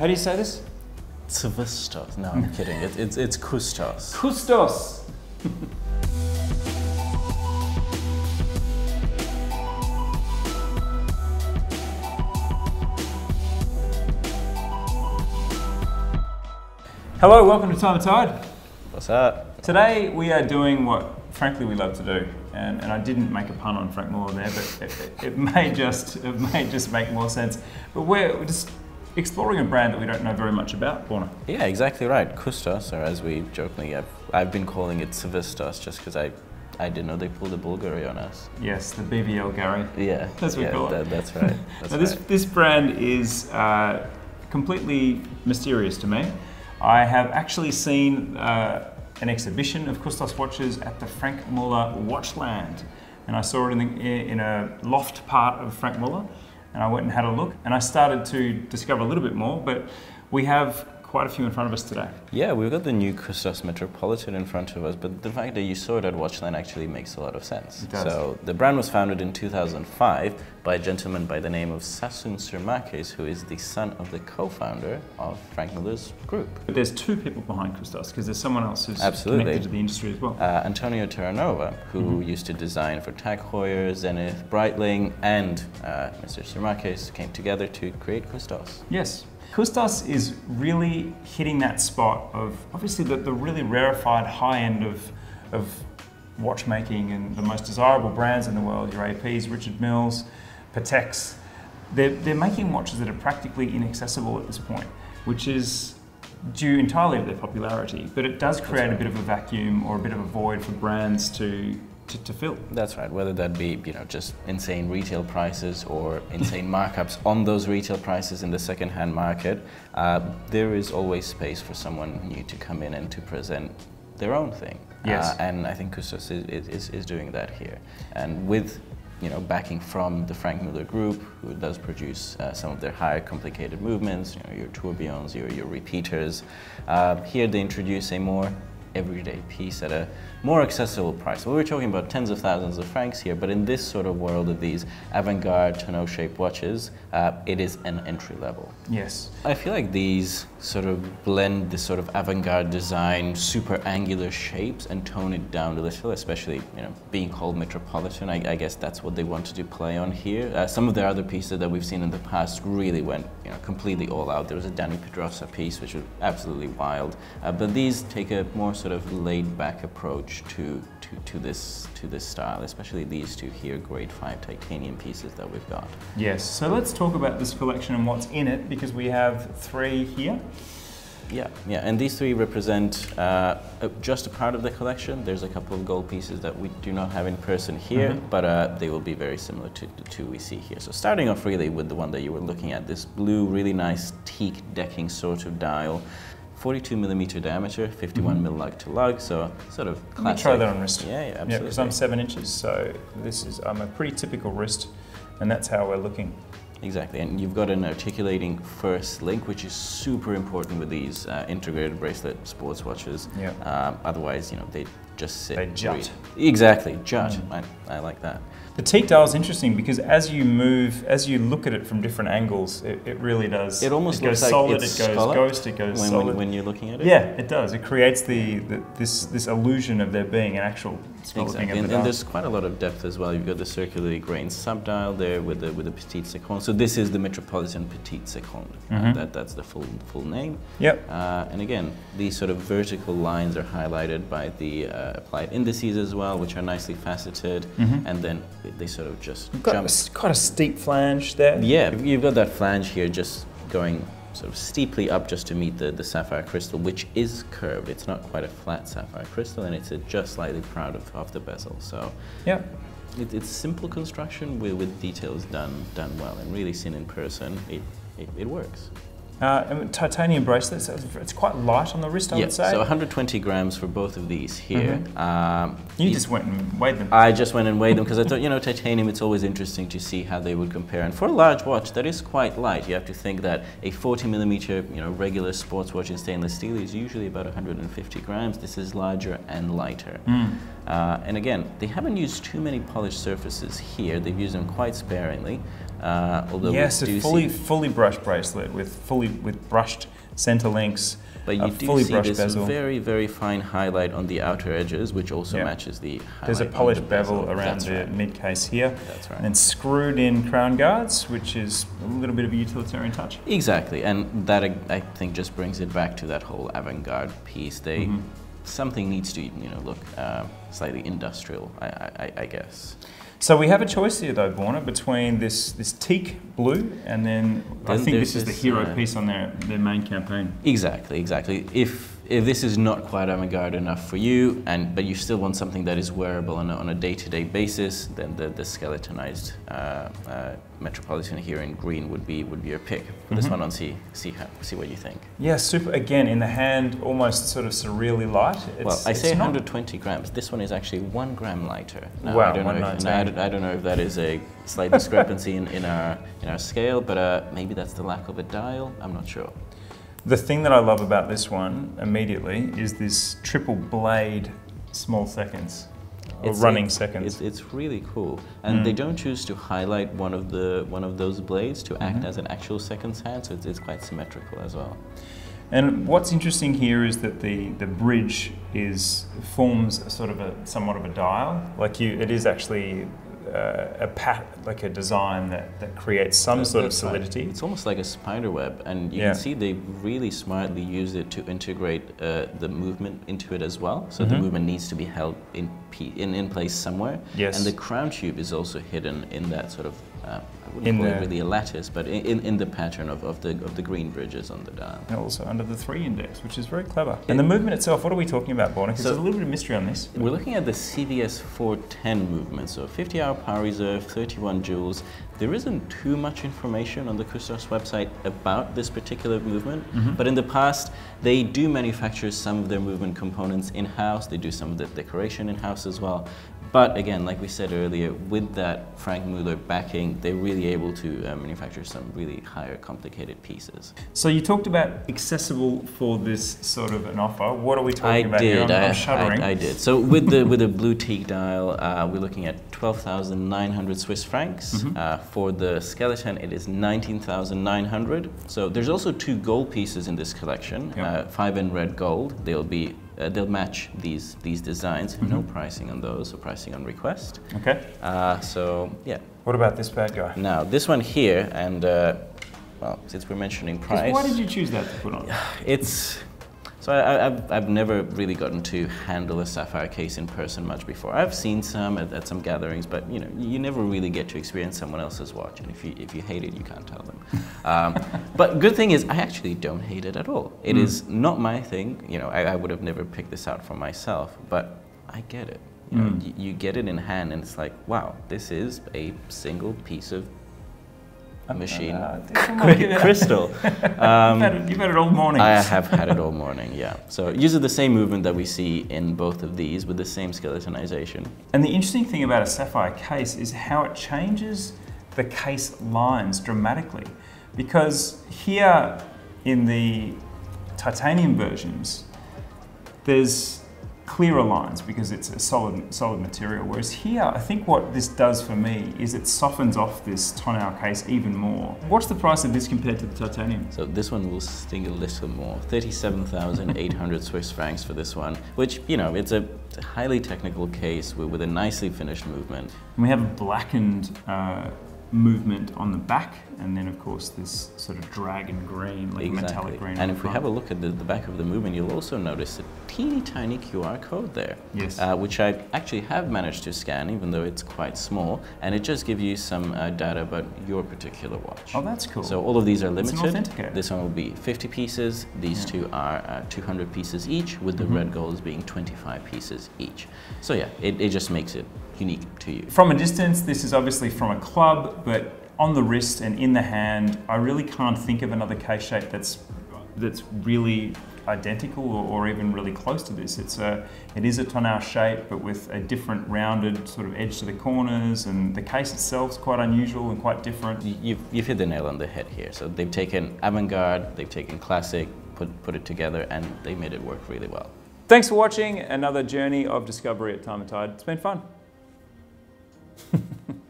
How do you say this? Tvistos. No, I'm kidding. It, it's it's Kustos. Kustos. Hello, welcome to Time of Tide. What's up? Today we are doing what, frankly, we love to do, and, and I didn't make a pun on Franck Muller there, but it, it, it may just it may just make more sense. But we're, we're just exploring a brand that we don't know very much about, Borna. Yeah, exactly right. Kustos, or as we jokingly have, I've been calling it Tvistos just because I, I didn't know they pulled a Bulgari on us. Yes, the BVL Gary. Yeah, That's what we yeah, call it. that's right. That's Now, this, right. this brand is uh, completely mysterious to me. I have actually seen uh, an exhibition of Kustos watches at the Franck Muller Watchland. And I saw it in, the, in a loft part of Franck Muller. And I went and had a look. And I started to discover a little bit more. But we have quite a few in front of us today. Yeah, we've got the new Cvstos Metropolitan in front of us, but the fact that you saw it at Watchland actually makes a lot of sense. It does. So the brand was founded in 2005 by a gentleman by the name of Sassoun Sirmakes, who is the son of the co-founder of Franck Muller's group. But there's two people behind Cvstos, because there's someone else who's Absolutely. connected to the industry as well. Uh, Antonio Terranova, who Mm-hmm. used to design for Tag Heuer, Zenith, Breitling, and uh, Mr. Sirmakes came together to create Cvstos. Yes. Kustos is really hitting that spot of obviously the, the really rarefied high end of, of watchmaking and the most desirable brands in the world, your APs, Richard Mills, Pateks. They're, they're making watches that are practically inaccessible at this point, which is due entirely to their popularity. But it does create a bit of a vacuum or a bit of a void for brands to, to, to fill. That's right. Whether that be you know just insane retail prices or insane markups on those retail prices in the second-hand market, uh, there is always space for someone new to come in and to present their own thing. Yes. Uh, and I think Kustos is, is, is doing that here. And with you know, backing from the Franck Muller Group, who does produce uh, some of their higher complicated movements, you know, your tourbillons, your, your repeaters. Uh, here they introduce a more everyday piece at a more accessible price. Well, we're talking about tens of thousands of francs here, but in this sort of world of these avant-garde tonneau-shaped watches, uh, it is an entry level. Yes. I feel like these sort of blend this sort of avant-garde design, super angular shapes, and tone it down a little. Especially, you know, being called Metropolitan, I, I guess that's what they wanted to play on here. Uh, some of their other pieces that we've seen in the past really went, you know, completely all out. There was a Dani Pedrosa piece, which was absolutely wild. Uh, but these take a more sort of laid-back approach to, to, to this to this style, especially these two here, grade five titanium pieces that we've got. Yes. So let's talk about this collection and what's in it because we have three here. Yeah, yeah, and these three represent uh, just a part of the collection. There's a couple of gold pieces that we do not have in person here, Mhm. but uh, they will be very similar to the two we see here. So starting off really with the one that you were looking at, this blue, really nice teak decking sort of dial. 42 millimeter diameter, 51 mil lug to lug, so sort of Let me classic. try that on wrist. Yeah, yeah, Yeah, absolutely. because I'm seven inches, so this is I'm a pretty typical wrist, and that's how we're looking. Exactly, and you've got an articulating first link, which is super important with these uh, integrated bracelet sports watches. Yeah. Um, otherwise, you know, they just sit. They jut. Exactly, jut. Mm. I, I like that. The teak dial is interesting because as you move, as you look at it from different angles, it, it really does. It almost it goes looks like solid. it's it goes scalloped ghost. It goes when, solid. when, you're looking at it. yeah, it does. It creates the, the this this illusion of there being an actual Exactly, and, the and there's quite a lot of depth as well. You've got the circularly grained subdial there with the with the petite seconde. So this is the Metropolitan Petite Seconde. Uh, Mhm. that that's the full full name. Yep. Uh, and again, these sort of vertical lines are highlighted by the uh, applied indices as well, which are nicely faceted, Mhm. and then they sort of just You've got a jump. s- quite a steep flange there. Yeah, you've got that flange here just going sort of steeply up just to meet the, the sapphire crystal, which is curved. It's not quite a flat sapphire crystal, and it's just slightly proud of, of the bezel. So yeah. it, it's simple construction with, with details done done well, and really seen in person, it, it, it works. Uh, titanium bracelets. It's it's quite light on the wrist, I yeah, would say. so 120 grams for both of these here. Mhm. Um, you these- just went and weighed them. I just went and weighed them because I thought, you know, titanium, it's always interesting to see how they would compare. And for a large watch, that is quite light. You have to think that a 40 millimeter, you know, regular sports watch in stainless steel is usually about 150 grams. This is larger and lighter. Mm. Uh, and again, they haven't used too many polished surfaces here. They've used them quite sparingly. Uh, although yes, a fully fully brushed bracelet with fully with brushed center links. but you a do fully see brushed this bezel. very very fine highlight on the outer edges, which also Yeah. matches the. There's a on the polished bevel around That's the right. mid case here, That's right. and screwed in crown guards, which is a little bit of a utilitarian touch. Exactly, and that I think just brings it back to that whole avant-garde piece. They Mhm. Something needs to you know look uh, slightly industrial, I, I, I guess. So we have a choice here, though, Borna, between this this teak blue and then, I think this is the hero uh, piece on their, their main campaign. Exactly, exactly. If if this is not quite avant-garde enough for you, and but you still want something that is wearable on a, on a day-to-day basis, then the, the skeletonized uh, uh, Metropolitan here in green would be would be your pick. Put this Mhm. one on, see see how, see what you think. Yeah, super. Again, in the hand, almost sort of surreally light. It's, well, I say not- 120 grams. This one is actually one gram lighter. Now, Wow, I don't know. If, 119. now, I, don't, I don't know if that is a slight discrepancy in, in our in our scale, but uh, maybe that's the lack of a dial. I'm not sure. The thing that I love about this one immediately is this triple blade small seconds or It's- running seconds. It's, it's really cool, and Mm. they don't choose to highlight one of the one of those blades to act Mhm. as an actual seconds hand, so it's, it's quite symmetrical as well. And what's interesting here is that the, the bridge is forms a sort of a somewhat of a dial. Like you, it is actually uh, a pat, like a design that, that creates some sort of that's right. solidity. It's almost like a spider web, and you Yeah. can see they really smartly use it to integrate uh, the movement into it as well. So the Mhm. movement needs to be held in, in in place somewhere. Yes. And the crown tube is also hidden in that sort of. Uh, In the- really a lattice, but in, in, in the pattern of, of the of the green bridges on the dial. And also under the three index, which is very clever. And the movement itself, what are we talking about, Borna? Because So- there's a little bit of mystery on this. We're looking at the CVS 410 movement, so 50 hour power reserve, 31 joules. There isn't too much information on the Kustos website about this particular movement, Mhm. but in the past, they do manufacture some of their movement components in house, they do some of the decoration in house as well. But again, like we said earlier, with that Franck Muller backing, they're really able to uh, manufacture some really higher complicated pieces. So you talked about accessible for this sort of an offer. What are we talking I about here? I'm, I'm shuddering. I, I did. So with the with the blue teak dial, uh, we're looking at twelve thousand nine hundred Swiss francs. Mhm. Uh, for the skeleton, it is nineteen thousand nine hundred. So there's also two gold pieces in this collection. Yeah. Uh, five in red gold. They'll be uh, they'll match these these designs. No Mhm. pricing on those, or pricing on request. Okay. Uh, so yeah. What about this bad guy? Now this one here, and uh, well, since we're mentioning price, Why did you choose that to put on? it's so I, I've, I've never really gotten to handle a sapphire case in person much before. I've seen some at, at some gatherings, but you know you never really get to experience someone else's watch, and if you if you hate it, you can't tell them. Um, but good thing is, I actually don't hate it at all. It Mm. is not my thing. You know, I, I would have never picked this out for myself, but I get it. You, know, Mm. you, you get it in hand, and it's like, wow, this is a single piece of machine come on, give crystal. You've Um, had it- You've had it all morning. I have had it all morning, yeah. So it uses the same movement that we see in both of these with the same skeletonization. And the interesting thing about a sapphire case is how it changes the case lines dramatically. Because here in the titanium versions, there's clearer lines because it's a solid, solid material. Whereas here, I think what this does for me is it softens off this tonneau case even more. What's the price of this compared to the titanium? So this one will sting a little more. 37,800 Swiss francs for this one, which, you know, it's a, highly technical case with, a nicely finished movement. And we have a blackened uh, movement on the back, and then of course this sort of dragon green, like metallic green. And if we have a look at the, the back of the movement, you'll also notice a teeny tiny QR code there. Yes. Uh, which I actually have managed to scan, even though it's quite small, and it just gives you some uh, data about your particular watch. Oh, that's cool. So all of these are limited. This one will be 50 pieces. These Yeah. two are uh, 200 pieces each, with the Mhm. red golds being 25 pieces each. So yeah, it, it just makes it unique to you. From a distance, this is obviously from a club, but on the wrist and in the hand, I really can't think of another case shape that's that's really identical or, or even really close to this. It's a it is a tonneau shape, but with a different rounded sort of edge to the corners, and the case itself is quite unusual and quite different. You've, you've hit the nail on the head here. So they've taken avant-garde, they've taken classic, put, put it together, and they made it work really well. Thanks for watching another journey of discovery at Time and Tide. It's been fun.